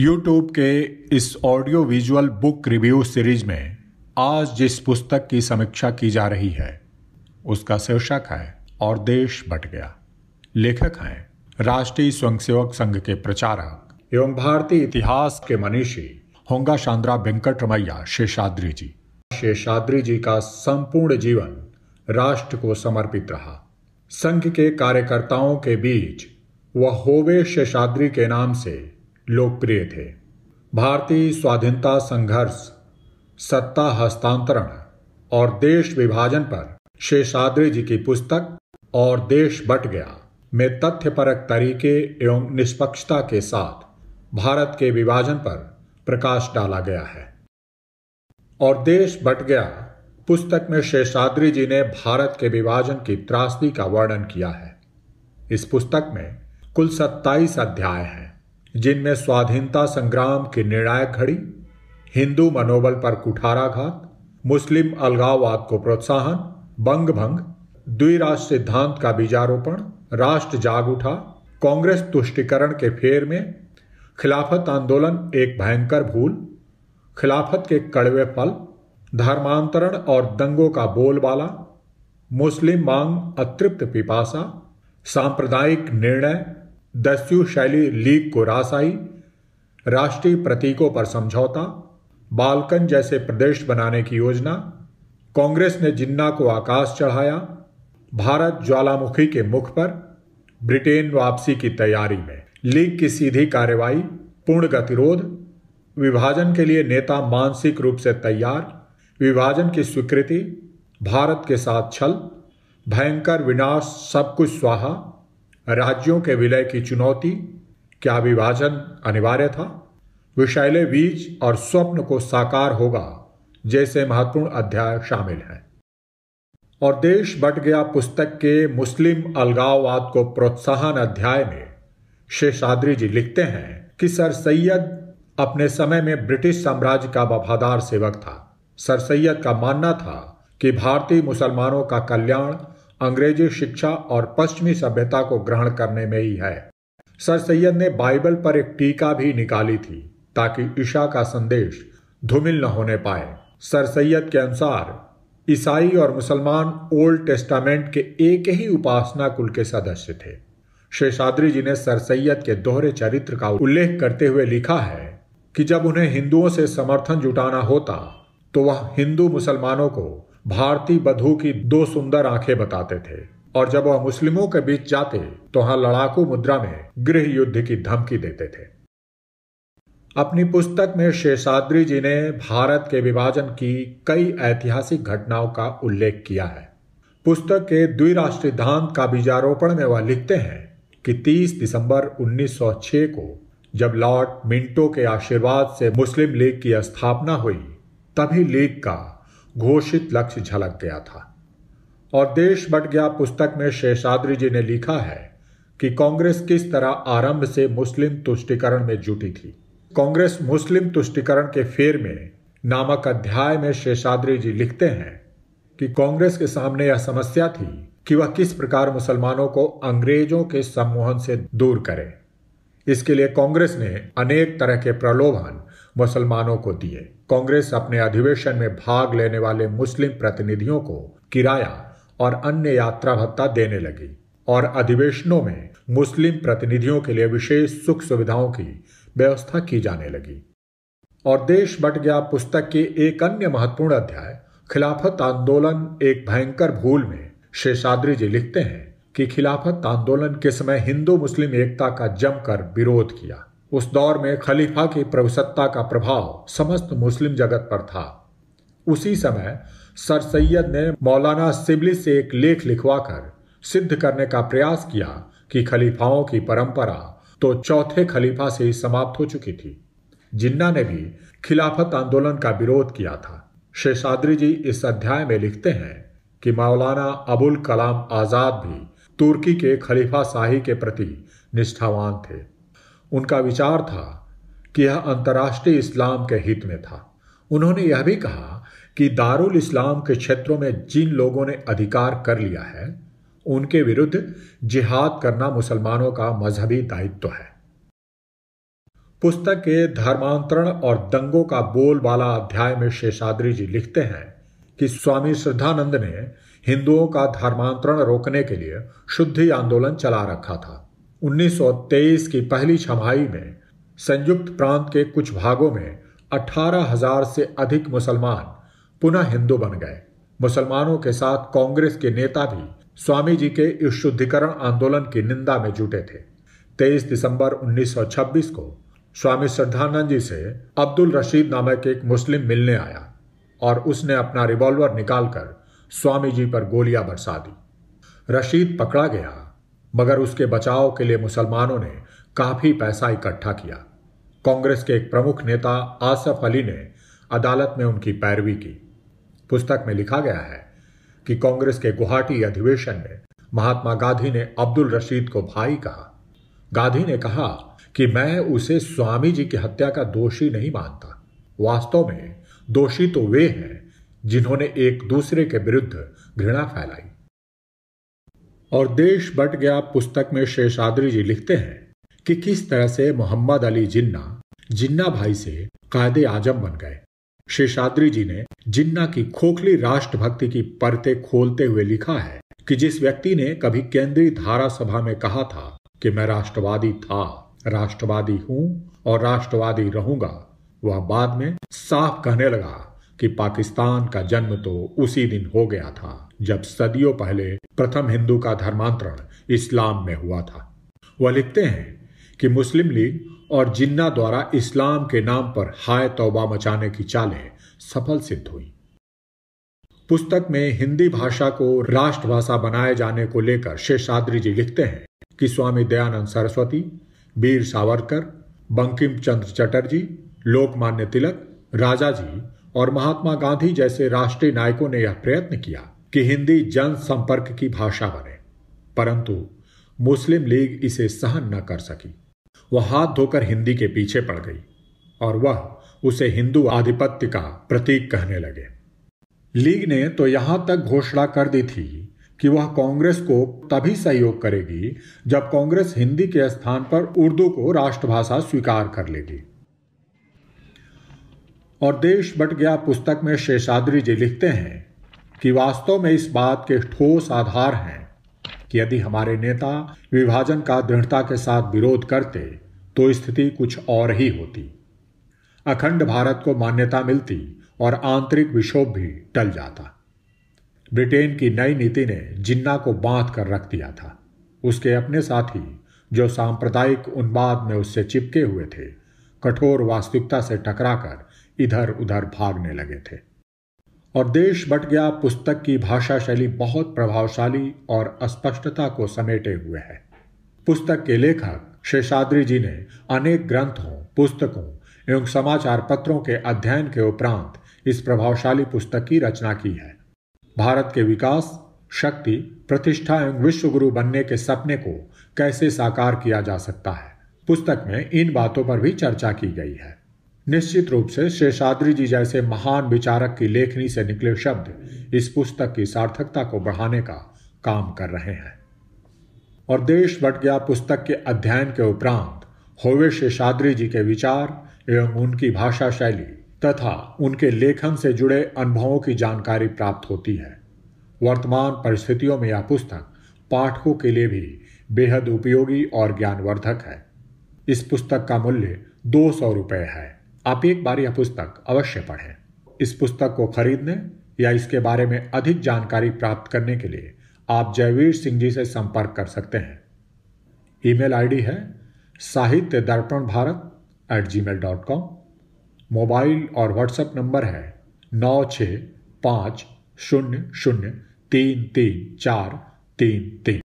YouTube के इस audio visual book review series में आज जिस पुस्तक की समीक्षा की जा रही है, उसका शीर्षक है, और देश बट गया। लेखक हैं राष्ट्रीय स्वयंसेवक संघ के प्रचारक एवं भारतीय इतिहास के मनीषी होंगा शांद्रा वेंकट रमैया शेषाद्री जी। शेषाद्री जी का संपूर्ण जीवन राष्ट्र को समर्पित रहा। संघ के कार्यकर्ताओं के बीच वह होवे शेषाद्री के नाम से लोकप्रिय थे। भारतीय स्वाधीनता संघर्ष, सत्ता हस्तांतरण और देश विभाजन पर शेषाद्री जी की पुस्तक और देश बट गया में तथ्यपरक तरीके एवं निष्पक्षता के साथ भारत के विभाजन पर प्रकाश डाला गया है। और देश बट गया पुस्तक में शेषाद्री जी ने भारत के विभाजन की त्रासदी का वर्णन किया है। इस पुस्तक में कुल 27 अध्याय हैं। जिनमें स्वाधीनता संग्राम की निर्णायक घड़ी हिंदू मनोबल पर कुठाराघात, मुस्लिम अलगाववाद को प्रोत्साहन बंग भंग द्विराष्ट्र सिद्धांत का बीजारोपण, राष्ट्र जाग उठा, कांग्रेस तुष्टिकरण के फेर में, खिलाफत आंदोलन एक भयंकर भूल, खिलाफत के कड़वे फल, धर्मांतरण और दंगों का बोलबाला, मुस्लिम मांग अतृप्त पिपासा, सांप्रदायिक निर्णय दस्यु शैली लीग को रासाई, राष्ट्रीय प्रतीकों पर समझौता, बालकन जैसे प्रदेश बनाने की योजना, कांग्रेस ने जिन्ना को आकाश चढ़ाया, भारत ज्वालामुखी के मुख पर, ब्रिटेन वापसी की तैयारी में। लीग की सीधी कार्रवाई पूर्ण गतिरोध, विभाजन के लिए नेता मानसिक रूप से तैयार, विभाजन की स्वीकृति, भारत के साथ छल, भयंकर विनाश, सब कुछ स्वाहा राज्यों के विलय की चुनौती, क्या विभाजन अनिवार्य था? विषैले बीज और स्वप्न को साकार होगा, जैसे महत्वपूर्ण अध्याय शामिल हैं। और देश बट गया पुस्तक के मुस्लिम अलगाववाद को प्रोत्साहन अध्याय में शेषाद्री जी लिखते हैं कि सर सैयद अपने समय में ब्रिटिश साम्राज्य का वफादार सेवक था। सर सैयद का मानना था कि भारतीय मुसलमानों का कल्याण अंग्रेज़ी शिक्षा और पश्चिमी सभ्यता को ग्रहण करने में ही है। सर सैयद ने बाइबल पर एक टीका भी निकाली थी, ताकि ईशा का संदेश धूमिल न होने पाए। सर सैयद के अनुसार, ईसाई और मुसलमान ओल्ड टेस्टामेंट के एक ही उपासना कुल के सदस्य थे। शेषाद्री जी ने सर सैयद के दोहरे चरित्र का उल्लेख करते हुए लिखा है कि जब उन्हें हिंदुओं से समर्थन जुटाना होता तो वह हिंदू मुसलमानों को भारतीय बधू की दो सुंदर आँखें बताते थे, और जब वह मुस्लिमों के बीच जाते तो वहाँ लड़ाकू मुद्रा में गृह युद्ध की धमकी देते थे। अपनी पुस्तक में शेषाद्री जी ने भारत के विभाजन की कई ऐतिहासिक घटनाओं का उल्लेख किया है। पुस्तक के द्विराष्ट्रीय सिद्धांत का बीजारोपण में वह लिखते हैं कि 30 दिसंबर 1906 को, जब लॉर्ड मिंटो के आशीर्वाद से मुस्लिम लीग की स्थापना हुई, तभी लीग का घोषित लक्ष्य झलक गया था। और देश बट गया पुस्तक में शेषाद्री जी ने लिखा है कि कांग्रेस किस तरह आरंभ से मुस्लिम तुष्टिकरण में जुटी थी। कांग्रेस मुस्लिम तुष्टिकरण के फेर में नामक अध्याय में शेषाद्री जी लिखते हैं कि कांग्रेस के सामने यह समस्या थी कि वह किस प्रकार मुसलमानों को अंग्रेज़ों के सम्मोहन से दूर करे। इसके लिए कांग्रेस ने अनेक तरह के प्रलोभन मुसलमानों को दिए। कांग्रेस अपने अधिवेशन में भाग लेने वाले मुस्लिम प्रतिनिधियों को किराया और अन्य यात्रा भत्ता देने लगी और अधिवेशनों में मुस्लिम प्रतिनिधियों के लिए विशेष सुख सुविधाओं की व्यवस्था की जाने लगी। और देश बट गया पुस्तक के एक अन्य महत्वपूर्ण अध्याय, खिलाफत आंदोलन एक भयंकर भूल में शेषाद्री जी लिखते हैं कि खिलाफत आंदोलन के समय हिंदू मुस्लिम एकता का जमकर विरोध किया। उस दौर में खलीफा की प्रभुसत्ता का प्रभाव समस्त मुस्लिम जगत पर था। उसी समय सर सैयद ने मौलाना सिबली से एक लेख लिखवाकर सिद्ध करने का प्रयास किया कि खलीफाओं की परंपरा तो चौथे खलीफा से ही समाप्त हो चुकी थी। जिन्ना ने भी खिलाफत आंदोलन का विरोध किया था। शेषाद्री जी इस अध्याय में लिखते हैं कि मौलाना अबुल कलाम आज़ाद भी तुर्की के खलीफा शाही के प्रति निष्ठावान थे। उनका विचार था कि यह अंतर्राष्ट्रीय इस्लाम के हित में था। उन्होंने यह भी कहा कि दारुल इस्लाम के क्षेत्रों में जिन लोगों ने अधिकार कर लिया है, उनके विरुद्ध जिहाद करना मुसलमानों का मजहबी दायित्व है। पुस्तक के धर्मांतरण और दंगों का बोलबाला अध्याय में शेषाद्री जी लिखते हैं कि स्वामी श्रद्धानंद ने हिंदुओं का धर्मांतरण रोकने के लिए शुद्धि आंदोलन चला रखा था। 1923 की पहली छमाही में संयुक्त प्रांत के कुछ भागों में 18,000 से अधिक मुसलमान पुनः हिंदू बन गए। मुसलमानों के साथ कांग्रेस के नेता भी स्वामी जी के इस शुद्धिकरण आंदोलन की निंदा में जुटे थे। 23 दिसंबर 1926 को स्वामी श्रद्धानंद जी से अब्दुल रशीद नामक एक मुस्लिम मिलने आया और उसने अपना रिवॉल्वर निकालकर स्वामी जी पर गोलियाँ बरसा दी। रशीद पकड़ा गया मगर उसके बचाव के लिए मुसलमानों ने काफ़ी पैसा इकट्ठा किया। कांग्रेस के एक प्रमुख नेता आसफ अली ने अदालत में उनकी पैरवी की। पुस्तक में लिखा गया है कि कांग्रेस के गुवाहाटी अधिवेशन में महात्मा गांधी ने अब्दुल रशीद को भाई कहा। गांधी ने कहा कि मैं उसे स्वामी जी की हत्या का दोषी नहीं मानता। वास्तव में दोषी तो वे हैं जिन्होंने एक दूसरे के विरुद्ध घृणा फैलाई। और देश बट गया पुस्तक में शेषाद्री जी लिखते हैं कि किस तरह से मोहम्मद अली जिन्ना जिन्ना भाई से कायदे आज़म बन गए। शेषाद्री जी ने जिन्ना की खोखली राष्ट्रभक्ति की परतें खोलते हुए लिखा है कि जिस व्यक्ति ने कभी केंद्रीय धारा सभा में कहा था कि मैं राष्ट्रवादी था, राष्ट्रवादी हूँ और राष्ट्रवादी रहूँगा, वह बाद में साफ़ कहने लगा कि पाकिस्तान का जन्म तो उसी दिन हो गया था, जब सदियों पहले प्रथम हिंदू का धर्मांतरण इस्लाम में हुआ था। वह लिखते हैं कि मुस्लिम लीग और जिन्ना द्वारा इस्लाम के नाम पर हाय तौबा मचाने की चालें सफल सिद्ध हुई। पुस्तक में हिंदी भाषा को राष्ट्रभाषा बनाए जाने को लेकर शेषाद्री जी लिखते हैं कि स्वामी दयानंद सरस्वती, वीर सावरकर, बंकिम चंद्र चटर्जी, लोकमान्य तिलक, राजा जी और महात्मा गांधी जैसे राष्ट्रीय नायकों ने यह प्रयत्न किया कि हिंदी जन संपर्क की भाषा बने। परंतु मुस्लिम लीग इसे सहन न कर सकी। वह हाथ धोकर हिंदी के पीछे पड़ गई और वह उसे हिंदू आधिपत्य का प्रतीक कहने लगे। लीग ने तो यहाँ तक घोषणा कर दी थी कि वह कांग्रेस को तभी सहयोग करेगी जब कांग्रेस हिंदी के स्थान पर उर्दू को राष्ट्रभाषा स्वीकार कर लेगी। और देश बट गया पुस्तक में शेषाद्री जी लिखते हैं कि वास्तव में इस बात के ठोस आधार हैं कि यदि हमारे नेता विभाजन का दृढ़ता के साथ विरोध करते तो स्थिति कुछ और ही होती। अखंड भारत को मान्यता मिलती और आंतरिक विक्षोभ भी टल जाता। ब्रिटेन की नई नीति ने जिन्ना को बाँध कर रख दिया था, उसके अपने साथी जो सांप्रदायिक उन्माद में उससे चिपके हुए थे, कठोर वास्तविकता से टकराकर इधर उधर भागने लगे थे। और देश बट गया, पुस्तक की भाषा शैली बहुत प्रभावशाली और अस्पष्टता को समेटे हुए है। पुस्तक के लेखक शेषाद्री जी ने अनेक ग्रंथों, पुस्तकों एवं समाचार पत्रों के अध्ययन के उपरांत इस प्रभावशाली पुस्तक की रचना की है। भारत के विकास, शक्ति, प्रतिष्ठा एवं विश्व गुरु बनने के सपने को कैसे साकार किया जा सकता है, पुस्तक में इन बातों पर भी चर्चा की गई है। निश्चित रूप से शेषाद्री जी जैसे महान विचारक की लेखनी से निकले शब्द इस पुस्तक की सार्थकता को बढ़ाने का काम कर रहे हैं। और देश बट गया पुस्तक के अध्ययन के उपरांत होवे शेषाद्री जी के विचार एवं उनकी भाषा शैली तथा उनके लेखन से जुड़े अनुभवों की जानकारी प्राप्त होती है। वर्तमान परिस्थितियों में यह पुस्तक पाठकों के लिए भी बेहद उपयोगी और ज्ञानवर्धक है। इस पुस्तक का मूल्य दो सौ रुपये है। आप एक बार यह पुस्तक अवश्य पढ़ें। इस पुस्तक को खरीदने या इसके बारे में अधिक जानकारी प्राप्त करने के लिए आप जयवीर सिंह जी से संपर्क कर सकते हैं। ईमेल आईडी है Sahitya Darpan Bharat at Gmail dot com mobile और व्हाट्सएप नंबर है नौ छ पाँच शून्य शून्य तीन तीन चार तीन तीन।